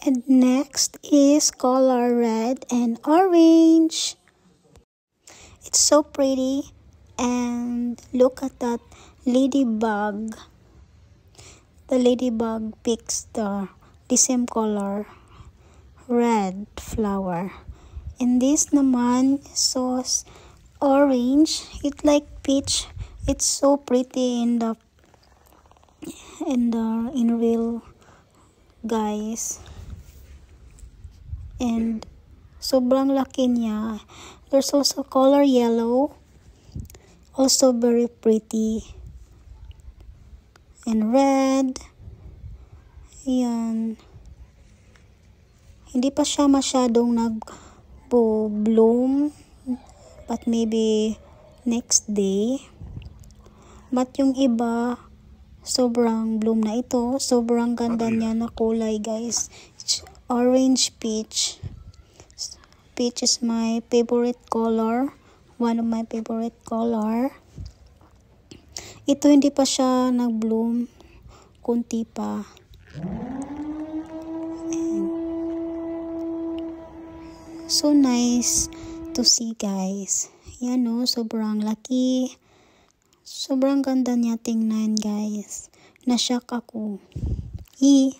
And next is color red and orange. It's so pretty. And look at that ladybug. The ladybug picks the, the same color. Red flower. And this naman sauce orange. It like peach. It's so pretty in the in the in real guys and sobrang laki niya. There's also color yellow also very pretty. And red. Ayan. Hindi pa siya masyadong nag bloom but maybe next day. But yung iba sobrang bloom na ito. Sobrang ganda niya na kulay guys orange peach. Peach is my favorite color. One of my favorite color. Ito hindi pa siya nag bloom kunti pa. So nice to see guys. Yan o sobrang laki sobrang ganda niya tingnan guys. Nashock ako. E